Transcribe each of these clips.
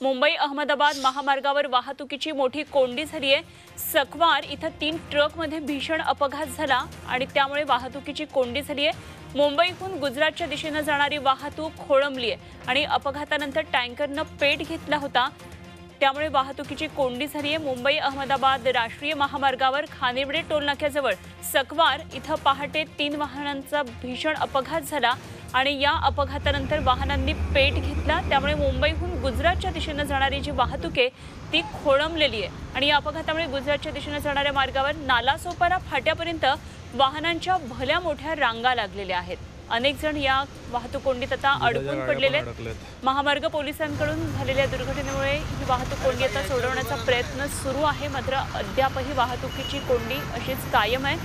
मुंबई अहमदाबाद महामार्गावर वाहतुकीची मोठी कोंडी झाली आहे. सकवार इथं तीन ट्रकमध्ये भीषण अपघात झाला आणि त्यामुळे वाहतुकीची कोंडी झाली आहे. मुंबईहून गुजरातच्या दिशेनं जाणारी वाहतूक खोळंबली आहे आणि अपघातानंतर टँकरनं पेट घेतला होता. त्यामुळे वाहतुकीची कोंडी झाली आहे. मुंबई अहमदाबाद राष्ट्रीय महामार्गावर खानिवडे टोलनाक्याजवळ सकवार इथं पहाटे तीन वाहनांचा भीषण अपघात झाला. आणि या अपघातानंतर वाहनांनी पेट घेतला. त्यामुळे मुंबईहून गुजरातच्या दिशेनं जाणारी जी वाहतूक आहे ती खोळंबलेली आहे. आणि या अपघातामुळे गुजरातच्या दिशेनं जाणाऱ्या मार्गावर नालासोपारा फाट्यापर्यंत वाहनांच्या भल्या मोठ्या रांगा लागलेल्या आहेत. अनेक जण या वाहतूक कोंडीत आता अडकून पडलेले आहेत. महामार्ग पोलिसांकडून झालेल्या दुर्घटनेमुळे ही वाहतूक कोंडी आता सोडवण्याचा प्रयत्न सुरू आहे. मात्र अद्यापही वाहतुकीची कोंडी अशीच कायम आहे.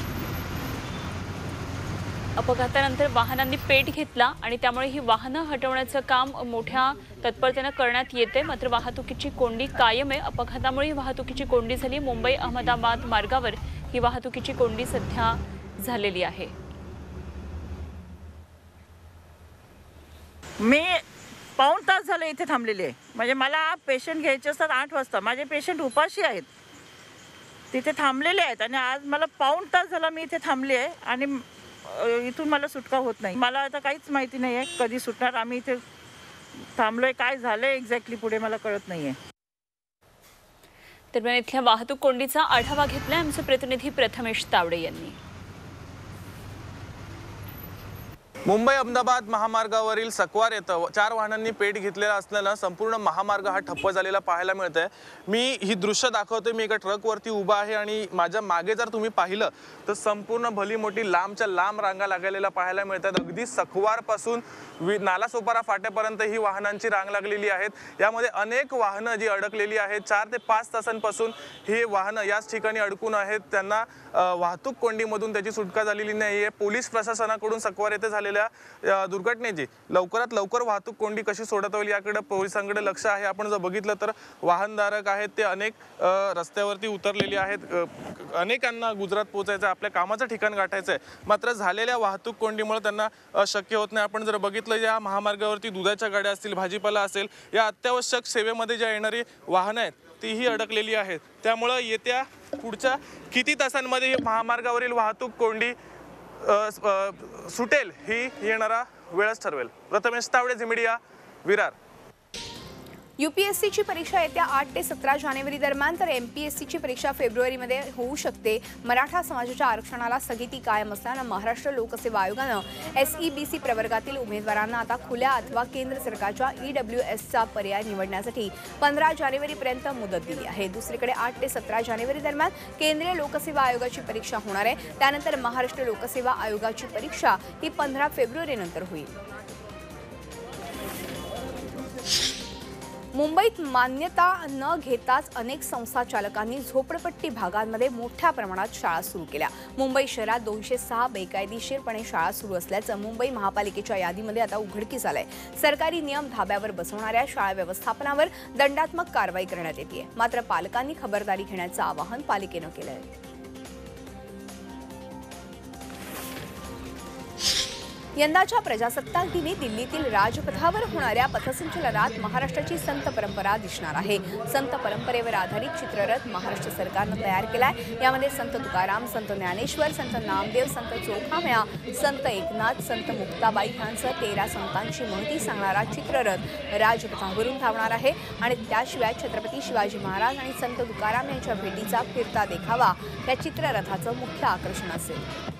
अपघातानंतर वाहनांनी पेट घेतला आणि त्यामुळे ही वाहनं हटवण्याचं काम मोठ्या तत्परतेनं करण्यात येते मात्र वाहतुकीची कोंडी कायम आहे. अपघातामुळे ही वाहतुकीची कोंडी झाली. मुंबई अहमदाबाद मार्गावर ही वाहतुकीची कोंडी सध्या झालेली आहे. मी पाऊण तास झालं इथे थांबलेले आहे. म्हणजे मला पेशंट घ्यायचे असतात आठ वाजता. माझे पेशंट उपाशी आहेत. तिथे थांबलेले आहेत आणि आज मला पाऊण तास झाला मी इथे थांबली आहे आणि इथून मला सुटका होत नाही. मला आता काहीच माहिती नाही आहे कधी सुटणार. आम्ही इथे थांबलोय काय झालंय एक्झॅक्टली पुढे मला कळत नाही आहे दरम्यान इथल्या वाहतूक कोंडीचा आढावा घेतलाय आमचे प्रतिनिधी प्रथमेश तावडे यांनी. मुंबई अहमदाबाद महामार्गावरील सकवार येतं. चार वाहनांनी पेट घेतलेला असल्यानं संपूर्ण महामार्ग हा ठप्प झालेला पाहायला मिळत आहे मी ही दृश्य दाखवतोय. मी एका ट्रकवरती उभा आहे आणि माझ्या मागे जर तुम्ही पाहिलं तर संपूर्ण भली मोठी लांबच्या लांब रांगा लागलेल्या पाहायला मिळतात. अगदी सकवारपासून वि नालासोपारा फाट्यापर्यंत ही वाहनांची रांग लागलेली आहेत. यामध्ये अनेक वाहनं जी अडकलेली आहेत. चार ते पाच तासांपासून ही वाहनं याच ठिकाणी अडकून आहेत. त्यांना वाहतूक कोंडीमधून त्याची सुटका झालेली नाही आहे पोलीस प्रशासनाकडून सकवार येथे झालेल्या दुर्घटनेची. लवकरात लवकर वाहतूक कोंडी कशी सोडता येईल याकडे पोलिसांकडे लक्ष आहे. आपण जर बघितलं तर वाहनधारक आहेत ते अनेक रस्त्यावरती उतरलेले आहेत. अनेकांना गुजरात पोहोचायचं आहे, आपल्या कामाचं ठिकाण गाठायचं आहे. मात्र झालेल्या वाहतूक कोंडीमुळे त्यांना शक्य होत नाही. आपण जर बघितलं या महामार्गावरती दुधाच्या गाड्या असतील भाजीपाला असेल या अत्यावश्यक सेवेमध्ये ज्या येणारी वाहनं आहेत तीही अडकलेली आहेत. त्यामुळं येत्या पुढच्या किती तासांमध्ये महामार्गावरील वाहतूक कोंडी सुटेल ही येणारा वेळच ठरवेल. प्रथमेश तावडे झिमिडिया विरार. यूपीएससीची परीक्षा येत्या आठ ते सतरा जानेवारी दरम्यान तर एमपीएससीची परीक्षा फेब्रुवारीमध्ये होऊ शकते. मराठा समाजाच्या आरक्षणाला स्थगिती कायम असल्यानं महाराष्ट्र लोकसेवा आयोगानं एसईबीसी प्रवर्गातील उमेदवारांना आता खुल्या अथवा केंद्र सरकारच्या ईडब्ल्यू एसचा पर्याय निवडण्यासाठी पंधरा जानेवारीपर्यंत मुदत दिली आहे. दुसरीकडे आठ ते सतरा जानेवारी दरम्यान केंद्रीय लोकसेवा आयोगाची परीक्षा होणार आहे. त्यानंतर महाराष्ट्र लोकसेवा आयोगाची परीक्षा ही पंधरा फेब्रुवारीनंतर होईल. मुंबईत मान्यता न घेताच अनेक संस्था चालकांनी झोपडपट्टी भागांमध्ये मोठ्या प्रमाणात शाळा सुरू केल्या. मुंबई शहरात दोनशे सहा बेकायदेशीरपणे शाळा सुरू असल्याचं मुंबई महापालिकेच्या यादीमध्ये आता उघडकीस आलंय. सरकारी नियम धाब्यावर बसवणाऱ्या शाळा व्यवस्थापनावर दंडात्मक कारवाई करण्यात येते मात्र पालकांनी खबरदारी घेण्याचं आवाहन पालिकेनं केलं आहे यंदाच्या प्रजासत्ताक दिनी दिल्लीतील राजपथावर होणाऱ्या पथसंचलनात महाराष्ट्राची संत परंपरा दिसणार आहे. संत परंपरेवर आधारित चित्ररथ महाराष्ट्र सरकारनं तयार केलाय. यामध्ये संत तुकाराम संत ज्ञानेश्वर संत नामदेव संत चोखामया संत एकनाथ संत मुक्ताबाई यांचं तेरा संतांची महती सांगणारा चित्ररथ राजपथावरून धावणार आहे. आणि त्याशिवाय छत्रपती शिवाजी महाराज आणि संत तुकाराम यांच्या भेटीचा फिरता देखावा या चित्ररथाचं मुख्य आकर्षण असेल.